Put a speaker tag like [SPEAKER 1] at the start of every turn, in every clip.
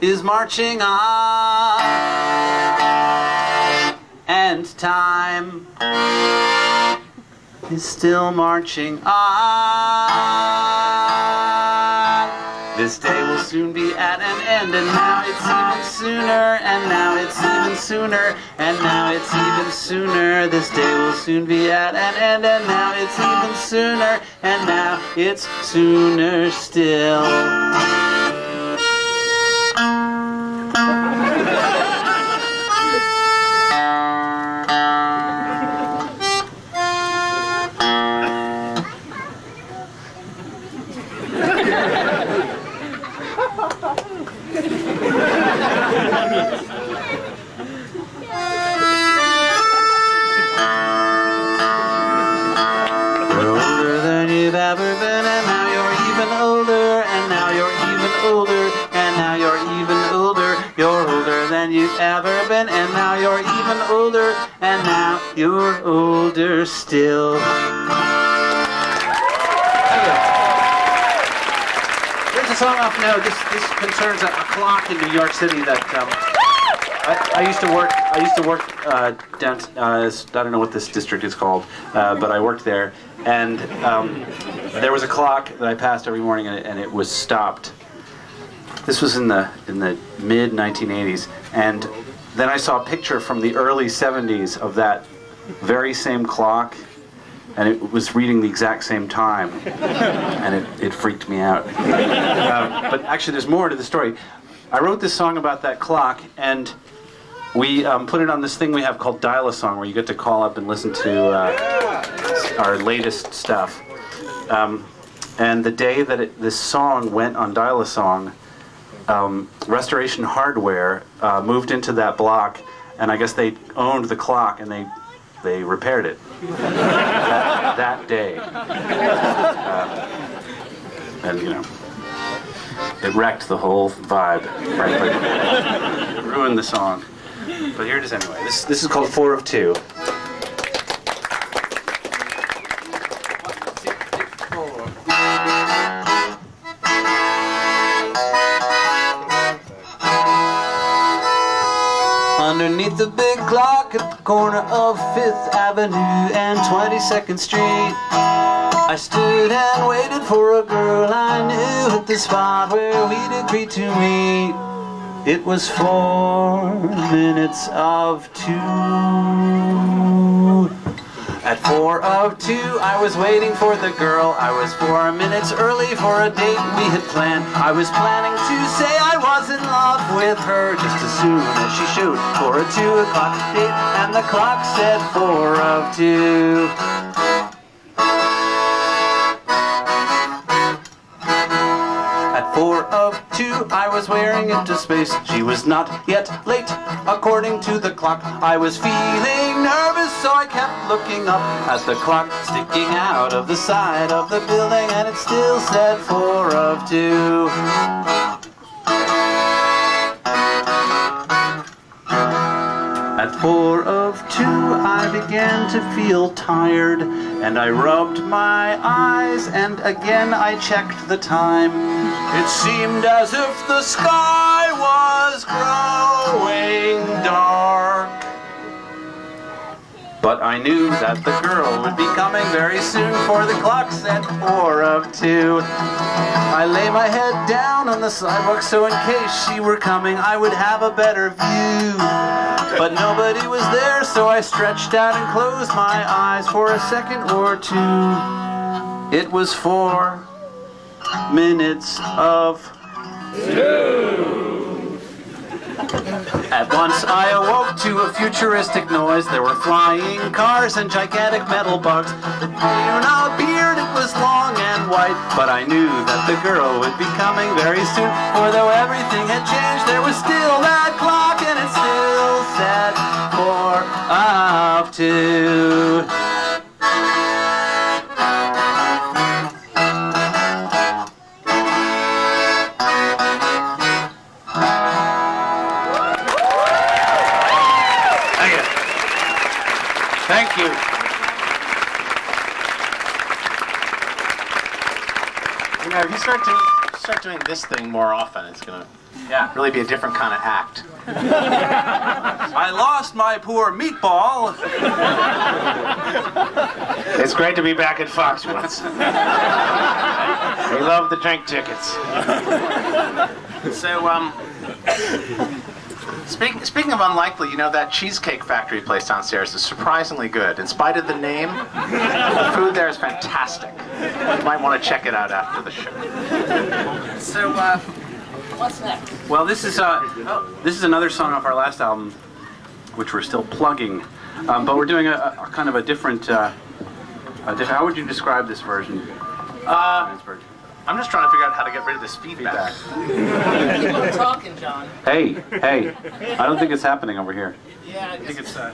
[SPEAKER 1] is marching on, and time is still marching on. This day will soon be at an end, and now it's even sooner, and now it's even sooner, and now it's even sooner. This day will soon be at an end, and now it's even sooner, and now it's sooner still. Ever been, and now you're even older, and now you're older still. There's a song off now. This this concerns a, a clock in New York City that. Um, I, I used to work. I used to work uh, down. Uh, I don't know what this district is called, uh, but I worked there, and um, there was a clock that I passed every morning, and it, and it was stopped. This was in the in the mid 1980s, and then I saw a picture from the early 70s of that very same clock, and it was reading the exact same time, and it, it freaked me out. Uh, but actually, there's more to the story. I wrote this song about that clock, and we um, put it on this thing we have called Dial a Song, where you get to call up and listen to uh, our latest stuff. Um, and the day that it, this song went on Dial a Song, um, Restoration Hardware uh, moved into that block, and I guess they owned the clock and they they repaired it that, that day. Uh, and you know, it wrecked the whole vibe, frankly. Ruined the song. But here it is anyway. This this is called Four of Two. Underneath the big clock at the corner of 5th Avenue and 22nd Street I stood and waited for a girl I knew at the spot where we'd agreed to meet It was four minutes of two at four of two, I was waiting for the girl. I was four minutes early for a date we had planned. I was planning to say was in love with her just as soon as she showed for a two o'clock date, and the clock said four of two. At four of two, I was wearing into space. She was not yet late, according to the clock. I was feeling nervous, so I kept looking up at the clock sticking out of the side of the building, and it still said four of two. Four of two, I began to feel tired, and I rubbed my eyes, and again I checked the time. It seemed as if the sky was growing dark. But I knew that the girl would be coming very soon, for the clock said four of two. I lay my head down on the sidewalk, so in case she were coming, I would have a better view. But nobody was there, so I stretched out and closed my eyes for a second or two. It was four minutes of At once I awoke to a futuristic noise. There were flying cars and gigantic metal bugs. The moon appeared, it was long and white. But I knew that the girl would be coming very soon. For though everything had changed, there was still that clock and it still said four of two. You. You know, if you start to
[SPEAKER 2] start doing this thing more often, it's gonna
[SPEAKER 1] Yeah.
[SPEAKER 2] really be a different kind of act.
[SPEAKER 1] I lost my poor meatball.
[SPEAKER 2] It's great to be back at Foxwoods. we love the drink tickets. So, um, speaking speaking of unlikely, you know that cheesecake factory place downstairs is surprisingly good. In spite of the name, the food there is fantastic. You might want to check it out after the show. So, uh, what's next?
[SPEAKER 1] Well, this is uh, this is another song off our last album, which we're still plugging, um, but we're doing a, a kind of a different. Uh, a diff- how would you describe this version?
[SPEAKER 2] Uh,
[SPEAKER 1] This version?
[SPEAKER 2] I'm just trying to figure out how to get rid of this feedback.
[SPEAKER 1] Feedback.
[SPEAKER 3] Keep talking, John.
[SPEAKER 1] Hey, hey! I don't think it's happening over here.
[SPEAKER 3] Yeah, I
[SPEAKER 2] I think it's uh,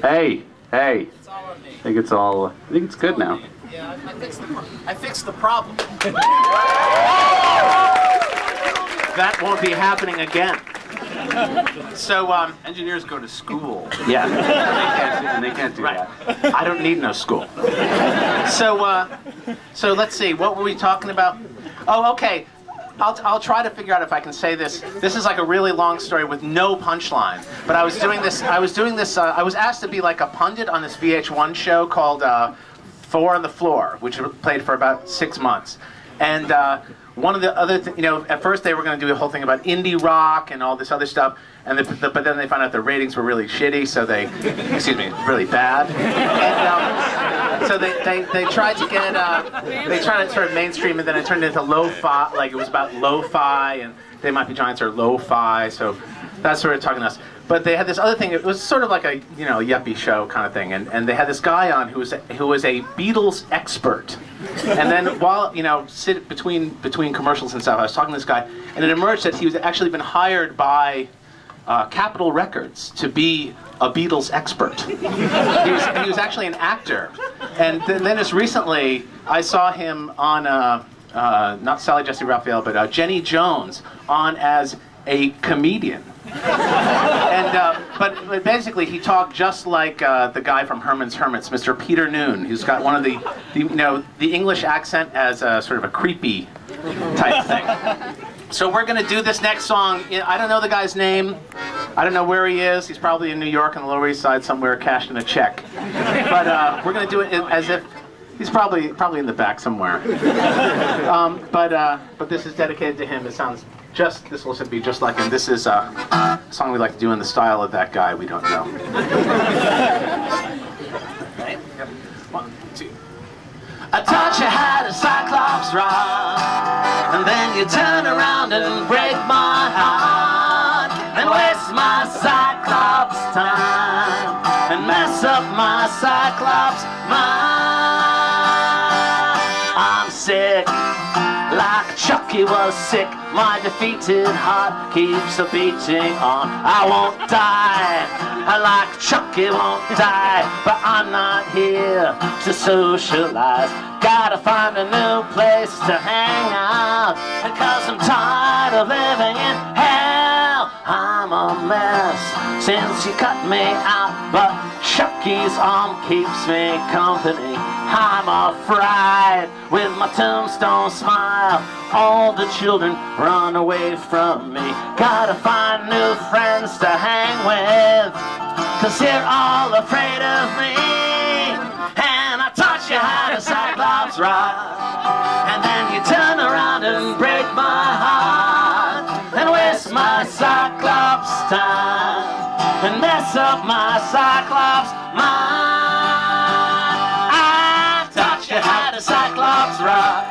[SPEAKER 1] Hey, hey!
[SPEAKER 3] it's all on me.
[SPEAKER 1] I think it's all. I think it's good now.
[SPEAKER 3] Yeah, I, I fixed the pro- I fixed the problem.
[SPEAKER 2] that won't be happening again. So, um,
[SPEAKER 1] Engineers go to school. Yeah. they can't do, and they can't do
[SPEAKER 2] Right.
[SPEAKER 1] that.
[SPEAKER 2] I don't need no school. So, uh, so let's see. What were we talking about? Oh, okay. I'll, I'll try to figure out if I can say this. This is like a really long story with no punchline. But I was doing this. I was doing this. Uh, I was asked to be like a pundit on this VH1 show called uh, Four on the Floor, which played for about six months. And uh, one of the other, th- you know, at first they were going to do a whole thing about indie rock and all this other stuff. And the, the, but then they found out the ratings were really shitty, so they, excuse me, really bad. And, um, so they, they, they tried to get, uh, they tried to sort of mainstream, and then it turned into lo-fi, like it was about lo-fi, and They Might Be Giants are lo-fi, so that's sort of talking to us. But they had this other thing. It was sort of like a you know yuppie show kind of thing, and, and they had this guy on who was a, who was a Beatles expert. And then while you know sit between between commercials and stuff, I was talking to this guy, and it emerged that he was actually been hired by uh, Capitol Records to be a Beatles expert. he, was, he was actually an actor. And then, then as recently, I saw him on, uh, uh, not Sally Jessy Raphael, but uh, Jenny Jones on as a comedian. and but, but basically he talked just like uh, the guy from Herman's Hermits, Mr. Peter Noone, who's got one of the, the you know the English accent as a sort of a creepy type thing. So we're gonna do this next song. I don't know the guy's name. I don't know where he is. He's probably in New York on the Lower East Side somewhere, cashing a check. But uh, we're gonna do it as if he's probably probably in the back somewhere. Um, but uh, but this is dedicated to him. It sounds just this will be just like him. This is a song we like to do in the style of that guy. We don't know. One, two. I taught you how to cyclops ride, and then you turn around and break my heart, and waste my cyclops time, and mess up my cyclops mind. I'm sick, Chucky was sick. My defeated heart keeps a beating on. I won't die, I like Chucky won't die, but I'm not here to socialize. Gotta find a new place to hang out, because I'm tired of living in hell. I'm a mess since you cut me out, but Chucky's arm keeps me company. I'm fright with my tombstone smile. All the children run away from me. Gotta find new friends to hang with, cause they're all afraid of me. And I taught you how to cyclops ride, and then you turn around and break my heart, and waste my cyclops time, and mess up my cyclops mind. Cyclops ride,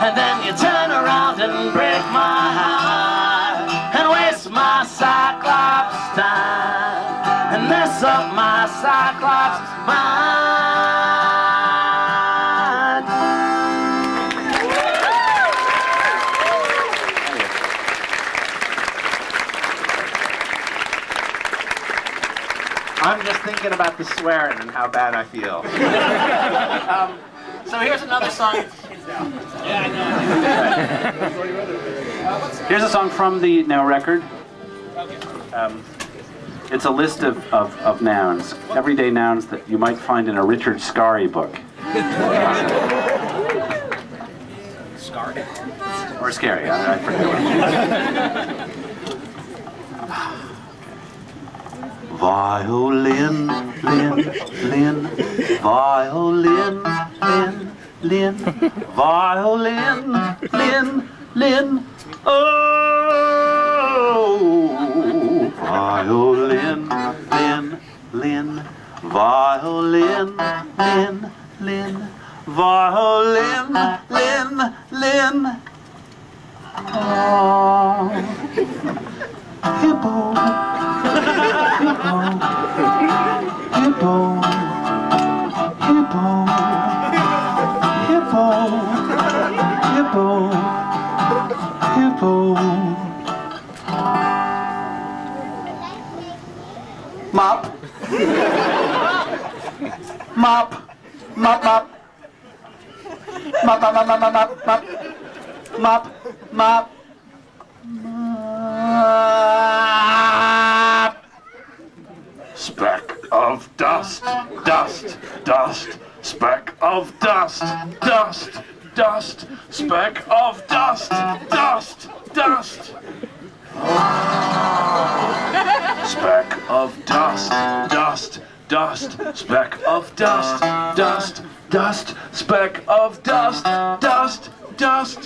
[SPEAKER 2] and then you turn around and break my heart, and waste my cyclops time, and mess up my cyclops mind. I'm just thinking about the swearing and how bad I feel. um, so here's another song.
[SPEAKER 1] Here's a song from the Now record. Um, it's a list of, of, of nouns, everyday nouns that you might find in a Richard Scarry book.
[SPEAKER 3] Scarred.
[SPEAKER 1] or scary. I, I forget. Violin, lin, lin, violin, Lynn, Lynn, violin, Lynn, Lynn, oh, violin, Lynn, Lynn, violin, Lynn, Lynn, violin, Lynn, Lynn, oh, hippo, hippo, hippo, hippo hippo, hippo. Mop, mop, mop, mop, mop, mop, mop, mop, mop, mop, mop, mop. Mop. Speck of dust, dust, dust, speck of dust, dust, dust, speck of dust, dust, dust. Speck of dust, dust, dust, speck of dust, dust, dust, speck of dust, dust, dust.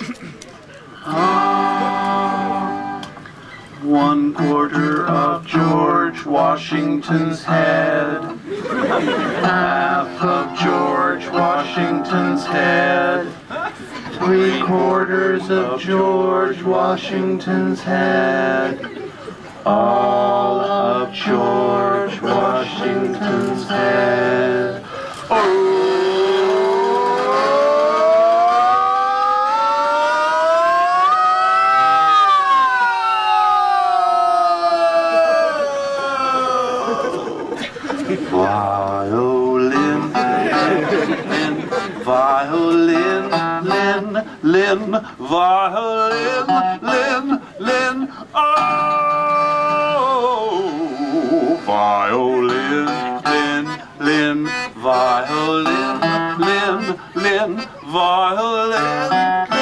[SPEAKER 1] One quarter of George Washington's head. Half of George Washington's head. Three quarters of George Washington's head. All of George Washington's head. Violin, lin, violin, lin, lin, oh, violin, lin, lin, violin, lin, lin, violin,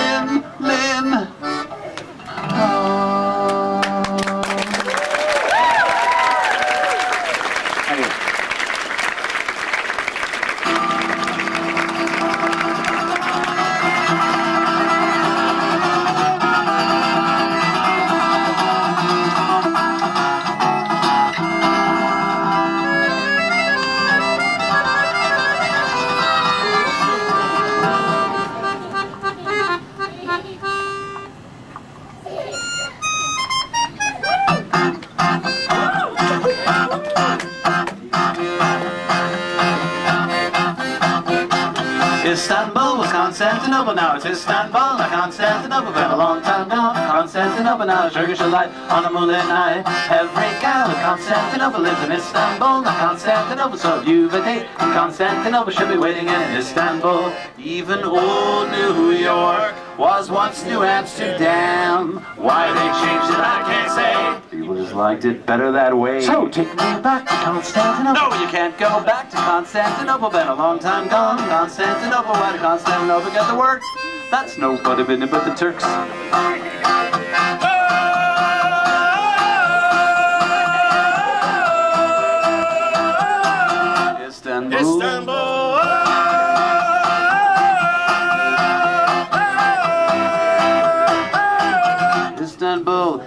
[SPEAKER 1] Constantinople now, Turkish light on a moonlit night. Every gal in Constantinople lives in Istanbul, not Constantinople, so you've a date in Constantinople, she'll be waiting in Istanbul. Even old New York was once New Amsterdam. Why they changed it, I can't say. People just liked it better that way. So take me back to Constantinople. No, you can't go back to Constantinople. Been a long time gone. Constantinople, why did Constantinople get the word? That's nobody but the Turks.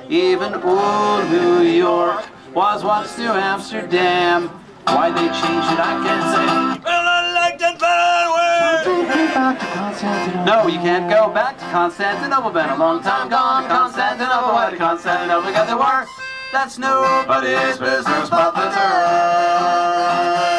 [SPEAKER 1] Even old New York was once New Amsterdam. Why they changed it, I can't say.
[SPEAKER 4] Well, I liked it better
[SPEAKER 1] No, you can't go back to Constantinople. Been a long time gone. Constantinople, why did Constantinople get the war? That's nobody's business but the Turks.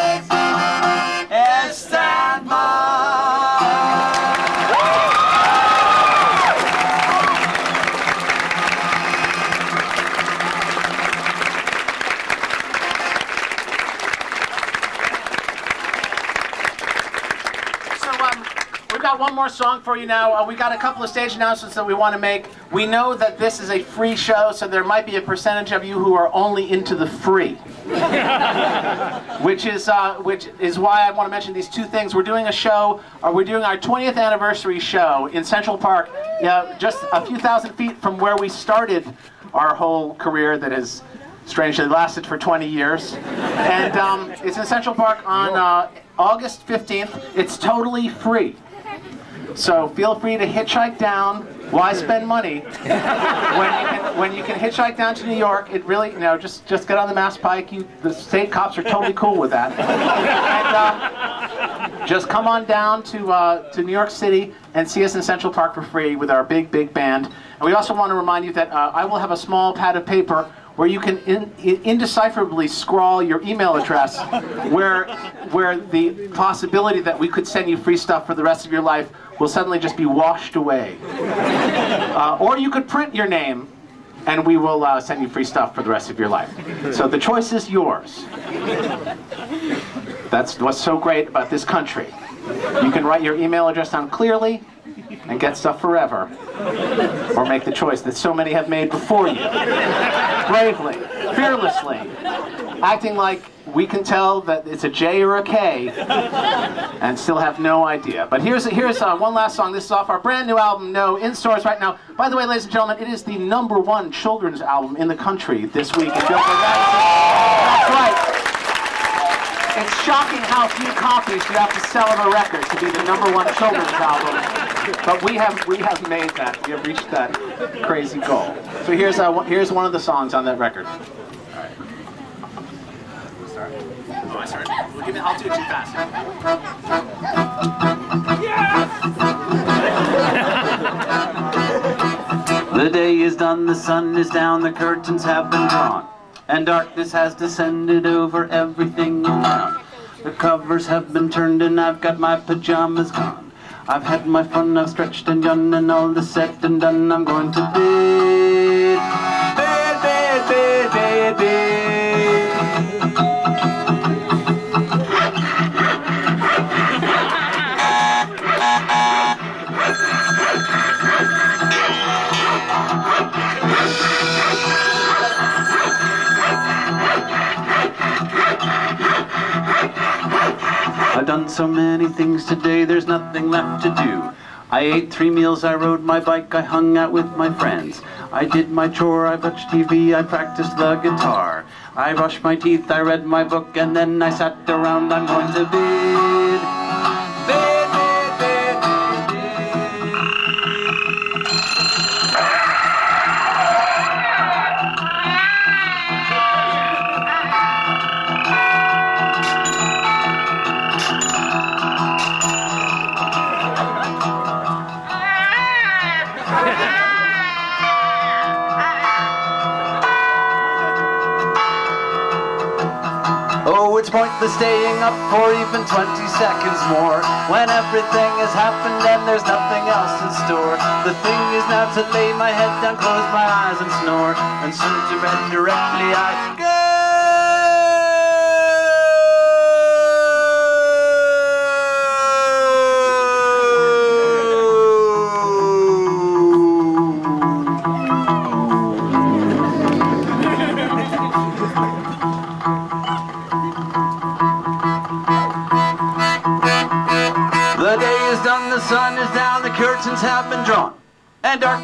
[SPEAKER 2] More song for you now. Uh, we got a couple of stage announcements that we want to make. we know that this is a free show, so there might be a percentage of you who are only into the free. which is uh, which is why I want to mention these two things. We're doing a show, or we're doing our 20th anniversary show in Central Park, uh, just a few thousand feet from where we started our whole career that has strangely lasted for 20 years. And um, it's in Central Park on uh, August 15th. It's totally free. So feel free to hitchhike down. Why spend money when you can, when you can hitchhike down to New York? It really, you know, just just get on the Mass Pike. You, the state cops are totally cool with that. And, uh, just come on down to uh, to New York City and see us in Central Park for free with our big big band. And we also want to remind you that uh, I will have a small pad of paper where you can in, in, indecipherably scrawl your email address, where where the possibility that we could send you free stuff for the rest of your life will suddenly just be washed away. Uh, or you could print your name, and we will uh, send you free stuff for the rest of your life. So the choice is yours. That's what's so great about this country. You can write your email address down clearly and get stuff forever. Or make the choice that so many have made before you. Bravely, fearlessly, acting like we can tell that it's a J or a K and still have no idea. But here's here's uh, one last song. This is off our brand new album, No, in stores right now. By the way, ladies and gentlemen, it is the number one children's album in the country this week That's right. It's shocking how few copies you have to sell of a record to be the number one children's album. But we have we have made that. We have reached that crazy goal. So here's here's one of the songs on that record. Oh, I started. Give me, I'll do it too fast.
[SPEAKER 1] The day is done, the sun is down, the curtains have been drawn, and darkness has descended over everything around. The covers have been turned and I've got my pajamas gone. I've had my fun, I've stretched and yawned, and all is said and done, I'm going to bed. Bed, bed, bed, bed, bed. Done so many things today, there's nothing left to do. I ate three meals, I rode my bike, I hung out with my friends. I did my chore, I watched TV, I practiced the guitar. I brushed my teeth, I read my book, and then I sat around, I'm going to bed. Pointless staying up for even 20 seconds more. When everything has happened and there's nothing else in store The thing is now to lay my head down, close my eyes and snore And soon to bed directly I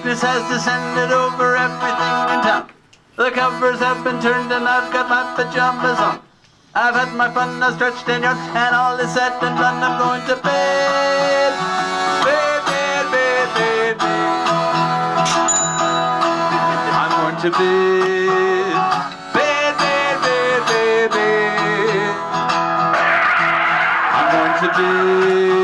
[SPEAKER 1] darkness has descended over everything in town. The covers have been turned, and I've got my pajamas on. I've had my fun, I've stretched and yawned, and all is said and done, I'm going to bed. Bed, bed, bed, bed, bed. I'm going to bed. Bed, bed, bed, bed, bed. I'm going to bed.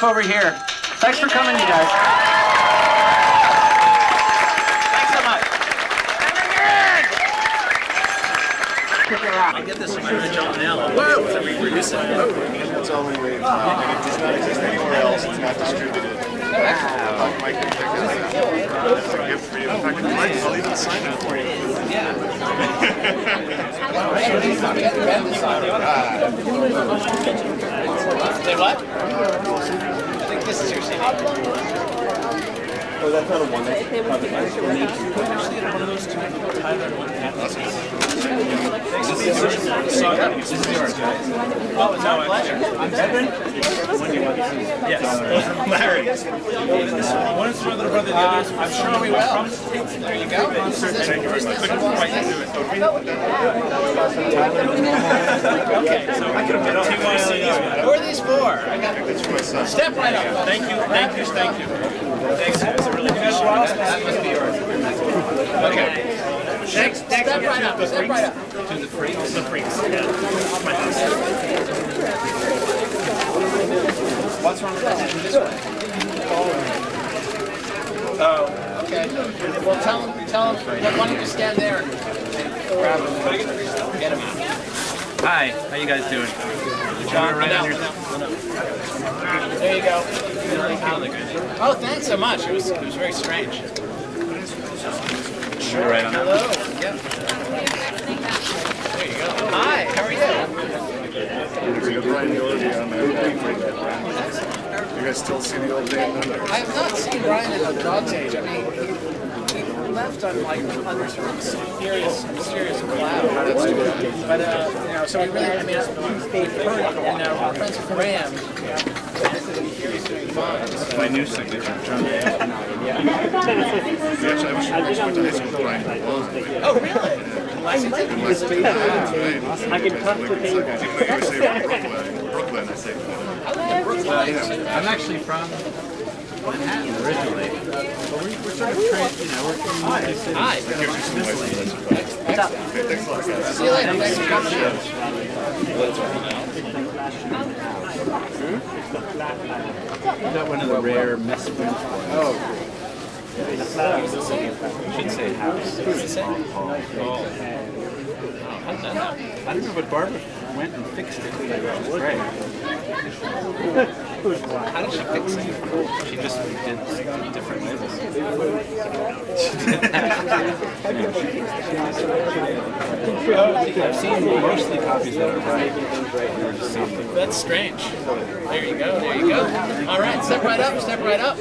[SPEAKER 1] stuff over here. Thanks for coming, you guys. Thanks so much.
[SPEAKER 3] I get this from my original vanilla. Whoa! So we reduce
[SPEAKER 4] it. That's all we made. It does not exist anywhere else. It's not distributed. Wow. Can. That's a gift for you. In fact, I'll even sign it for you. Yeah.
[SPEAKER 3] Say what? I think this is your CD. Oh, it's our pleasure. I'm Edwin. Yes. Larry. One is for little brother, the other is uh, I'm sure we will. There you go. Thank you very much. Couldn't quite do it. Okay, so I could have been two CDs. Who are these for? I got
[SPEAKER 4] It's for my son.
[SPEAKER 3] Step right up. Thank you, thank you, thank you. Thanks, that's a really good show. That must be yours. Okay. Thanks, thanks. Step right up, step right up. To the freaks? The freaks, yeah. My house. What's wrong with that? This way. Oh, okay. Well, tell him, tell him, why don't you stand there and grab him? Get him out.
[SPEAKER 5] Hi, how you guys doing?
[SPEAKER 3] John,
[SPEAKER 5] right
[SPEAKER 3] Linnell,
[SPEAKER 5] on.
[SPEAKER 3] There you go. Oh, thanks so much. It was, it was very strange.
[SPEAKER 5] Sure. Right on that.
[SPEAKER 3] Hello. Yeah. There you go. Hi. How are you?
[SPEAKER 4] There's a Brian Doherty on that. You guys still see the old Dan Miller?
[SPEAKER 3] I have not seen Ryan at a dog's age. I mean, he, he left on like under sort of mysterious, mysterious cloud. That's too bad. But uh, you know, so we really, I mean, we've heard, and uh, our friends Graham. He's doing fine. So.
[SPEAKER 5] My new signature, John.
[SPEAKER 4] I I went to high school with Brian.
[SPEAKER 3] Oh, really?
[SPEAKER 4] I can touch the thing. Even though you Brooklyn, I say.
[SPEAKER 5] I'm actually from Manhattan originally. But we, we're sort of, trans, you know, we're from New York City.
[SPEAKER 3] Hi.
[SPEAKER 4] Gives you some nice Okay, thanks a lot.
[SPEAKER 3] See you later. Thanks for coming in.
[SPEAKER 5] Is that one of the rare misspelled Oh. Should say house. Oh. I don't know, but Barbara went and fixed it. It great. How did she fix it? She just did different labels. I've seen mostly copies that are right. They're just something.
[SPEAKER 3] That's strange. There you go. There you go. All right. Step right up. Step right up.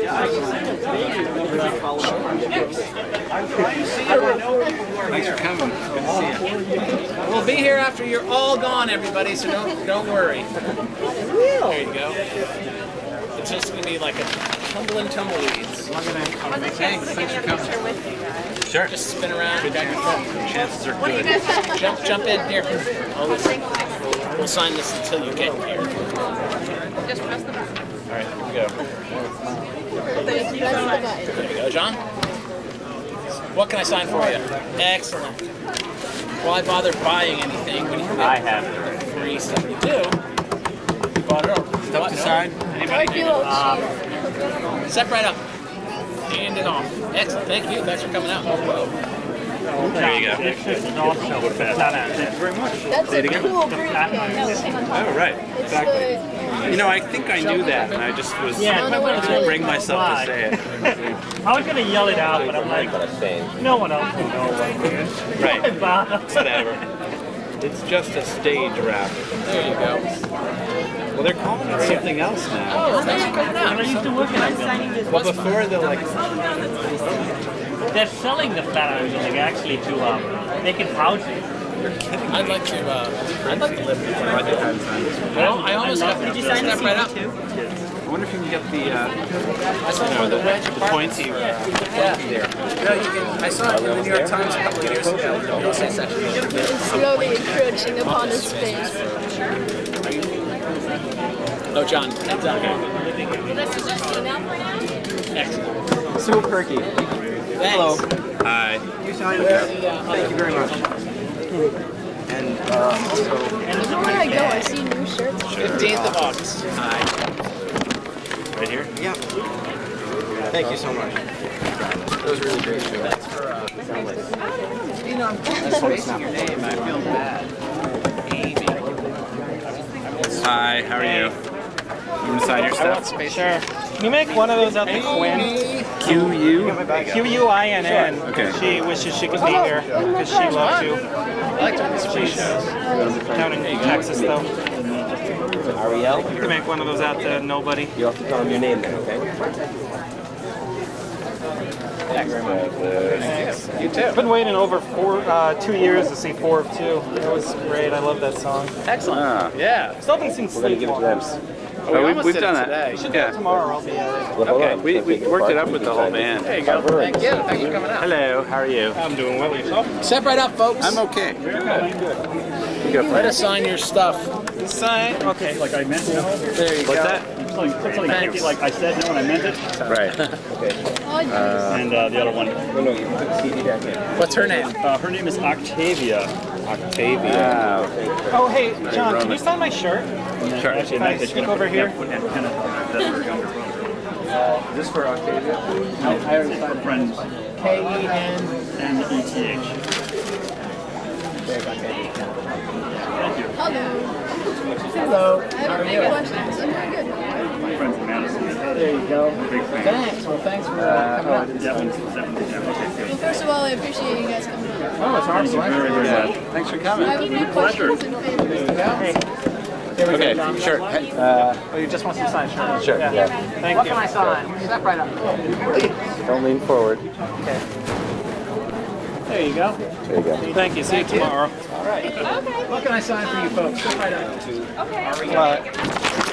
[SPEAKER 5] Thanks for coming. Good to see you.
[SPEAKER 3] We'll be here after you're all gone, everybody. So don't don't worry. There you go. It's just gonna be like a tumbling tumbleweeds.
[SPEAKER 5] Thanks. Thanks for coming. Sure.
[SPEAKER 3] Just spin around. Grab your.
[SPEAKER 5] Chances are good.
[SPEAKER 3] Jump jump in here. Listen. We'll sign this until you get here. Just press the button.
[SPEAKER 5] All right, here we go.
[SPEAKER 3] There you go, John. What can I sign for you? Excellent. Why bother buying anything when you can get
[SPEAKER 5] I have.
[SPEAKER 3] free stuff? You do. You bought it all.
[SPEAKER 5] Stuff to sign? Anybody?
[SPEAKER 3] Step um, right up. Hand it off. Excellent. Thank you. Thanks for coming out.
[SPEAKER 5] There you go.
[SPEAKER 6] It's just an awesome banana.
[SPEAKER 5] Thank you very much.
[SPEAKER 7] That's a cool briefcase.
[SPEAKER 5] Oh, right. Exactly. You know, I think I knew that, and I just was
[SPEAKER 6] Yeah,
[SPEAKER 7] I wanted to
[SPEAKER 5] bring myself to say it.
[SPEAKER 6] I was gonna yell it out, but I'm like, no one else will know what it is.
[SPEAKER 5] Right.
[SPEAKER 6] Why bother?
[SPEAKER 5] Whatever. It's just a stage rap.
[SPEAKER 3] There you go.
[SPEAKER 5] Well, they're calling it something else now.
[SPEAKER 3] Oh, thanks for coming
[SPEAKER 6] I used to work in that building.
[SPEAKER 5] Well, before they're like,
[SPEAKER 6] They're selling the Flatiron building actually to um, make it housing.
[SPEAKER 3] I'd like to. Uh, I'd like to live here.
[SPEAKER 5] I think I signed.
[SPEAKER 3] Well, I almost got.
[SPEAKER 6] Did you sign the
[SPEAKER 3] right up.
[SPEAKER 6] CD too?
[SPEAKER 5] I wonder if you can get the, uh,
[SPEAKER 3] I
[SPEAKER 5] you know,
[SPEAKER 3] the
[SPEAKER 5] the,
[SPEAKER 3] wedge
[SPEAKER 5] the
[SPEAKER 3] apartments.
[SPEAKER 5] pointy.
[SPEAKER 3] Yeah. No, you can. I saw it in the New York Times a couple of years ago. The real estate section.
[SPEAKER 7] slowly encroaching upon his face.
[SPEAKER 3] Oh, John. Heads up. Excellent.
[SPEAKER 5] So perky.
[SPEAKER 3] Hello.
[SPEAKER 5] Hi.
[SPEAKER 3] Thank you very much.
[SPEAKER 5] And uh, also,
[SPEAKER 7] Everywhere I go, I see new shirts.
[SPEAKER 3] 15th of August.
[SPEAKER 5] Right here.
[SPEAKER 8] Yeah. Thank you so much. That was really great show.
[SPEAKER 3] Uh, spacing your name. I feel bad. Amy.
[SPEAKER 5] Hi, how are you? You want to sign your stuff?
[SPEAKER 6] Sure. Can you make one of those out to Quinn?
[SPEAKER 5] Q U.
[SPEAKER 6] Q U I N N.
[SPEAKER 5] Okay.
[SPEAKER 6] She wishes she could be here because she loves you.
[SPEAKER 3] I like doing these free shows.
[SPEAKER 6] Down in Texas, though.
[SPEAKER 9] Ariel,
[SPEAKER 6] You can make one of those out to nobody.
[SPEAKER 9] you have to tell him your name then, okay? Thanks.
[SPEAKER 3] You too.
[SPEAKER 6] I've been waiting over four, uh, two years to see Four of Two. It was great. I love that song.
[SPEAKER 3] Excellent.
[SPEAKER 5] Ah.
[SPEAKER 3] Yeah.
[SPEAKER 6] Still haven't seen
[SPEAKER 9] We're gonna give it to
[SPEAKER 6] Sleepwalk.
[SPEAKER 9] them.
[SPEAKER 3] Oh, we
[SPEAKER 5] we've- we've
[SPEAKER 3] did
[SPEAKER 5] done
[SPEAKER 3] it
[SPEAKER 5] that.
[SPEAKER 3] today.
[SPEAKER 5] Yeah.
[SPEAKER 6] Tomorrow I'll be at it.
[SPEAKER 3] Okay.
[SPEAKER 5] We, we worked it up with the whole band.
[SPEAKER 3] There you go. Thank you. Thank you for coming out.
[SPEAKER 5] Hello, how are you?
[SPEAKER 6] I'm doing well yourself.
[SPEAKER 3] Step right up, folks.
[SPEAKER 5] I'm okay.
[SPEAKER 3] Let us sign your stuff.
[SPEAKER 6] Sign. Okay.
[SPEAKER 10] Like I meant no.
[SPEAKER 3] There you
[SPEAKER 5] What's
[SPEAKER 3] go.
[SPEAKER 5] that?
[SPEAKER 10] Something, something like, like I said no and I meant it.
[SPEAKER 5] Right.
[SPEAKER 7] Oh, geez.
[SPEAKER 10] And uh, the other one.
[SPEAKER 9] No, no, you put the CD back in.
[SPEAKER 3] What's her name?
[SPEAKER 10] Uh, her name is Octavia.
[SPEAKER 5] Octavia. Wow.
[SPEAKER 6] Oh, hey, John, can you sign my shirt?
[SPEAKER 5] Sure.
[SPEAKER 10] Actually,
[SPEAKER 6] Can I
[SPEAKER 10] Matt,
[SPEAKER 6] sneak over here?
[SPEAKER 10] That's for.
[SPEAKER 5] This for Octavia?
[SPEAKER 10] No, I already signed friends.
[SPEAKER 3] K E N.
[SPEAKER 10] And ETH.
[SPEAKER 7] Hello.
[SPEAKER 3] Hello.
[SPEAKER 7] I have a few questions. I'm doing good.
[SPEAKER 10] Friends in Madison.
[SPEAKER 3] There you go.
[SPEAKER 10] Big fan.
[SPEAKER 3] Thanks. Well, thanks for uh, coming out.
[SPEAKER 10] Yeah, seven, yeah, okay,
[SPEAKER 7] Well, first of all, I appreciate you guys coming out.
[SPEAKER 3] Oh, it's our pleasure.
[SPEAKER 10] Very, very much.
[SPEAKER 5] Thanks for coming.
[SPEAKER 7] I
[SPEAKER 5] coming.
[SPEAKER 7] have a few questions and favors.
[SPEAKER 5] Okay, sure.
[SPEAKER 6] Oh, you just want some sign? Sure.
[SPEAKER 9] Sure, yeah.
[SPEAKER 6] Thank
[SPEAKER 3] What
[SPEAKER 6] you.
[SPEAKER 3] can I sign? Step right up.
[SPEAKER 9] Don't lean forward.
[SPEAKER 3] There you go.
[SPEAKER 9] There you go.
[SPEAKER 6] Thank you. See you tomorrow.
[SPEAKER 3] All right. Okay. What can I sign for you folks? Step right up.
[SPEAKER 6] Uh,